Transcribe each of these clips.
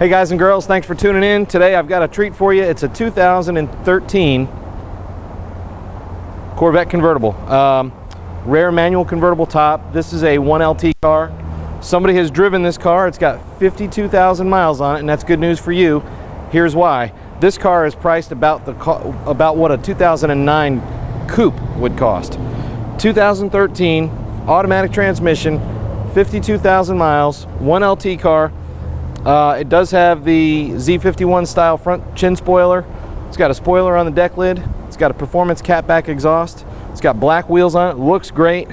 Hey guys and girls, thanks for tuning in. Today I've got a treat for you. It's a 2013 Corvette convertible. Um, rare manual convertible top. This is a 1LT car. Somebody has driven this car. It's got 52,000 miles on it, and that's good news for you. Here's why. This car is priced about the about what a 2009 coupe would cost. 2013 automatic transmission, 52,000 miles, 1LT car. Uh, it does have the Z51 style front chin spoiler. It's got a spoiler on the deck lid. It's got a performance catback exhaust. It's got black wheels on it. Looks great.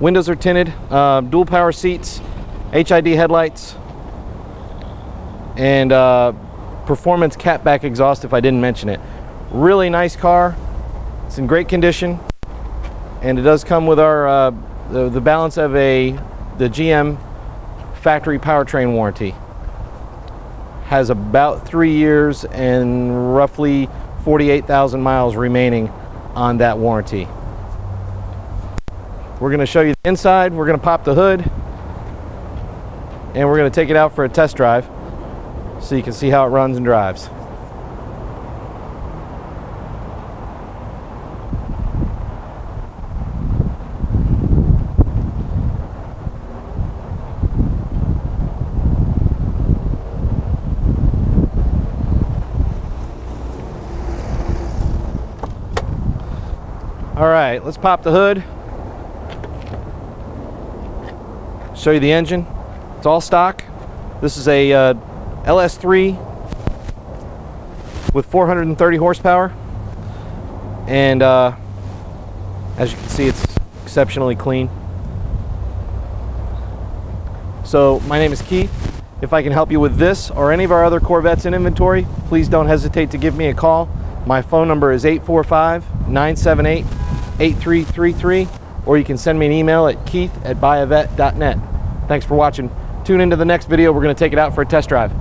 Windows are tinted. Uh, dual power seats. HID headlights. And uh, performance catback exhaust if I didn't mention it. Really nice car. It's in great condition. And it does come with our uh, the, the balance of a the GM factory powertrain warranty has about three years and roughly 48,000 miles remaining on that warranty. We're going to show you the inside, we're going to pop the hood, and we're going to take it out for a test drive so you can see how it runs and drives. All right, let's pop the hood. Show you the engine. It's all stock. This is a uh, LS3 with 430 horsepower. And uh, as you can see, it's exceptionally clean. So my name is Keith. If I can help you with this or any of our other Corvettes in inventory, please don't hesitate to give me a call. My phone number is 845 978 8333, or you can send me an email at keith at buyavette.net. Thanks for watching. Tune into the next video. We're going to take it out for a test drive.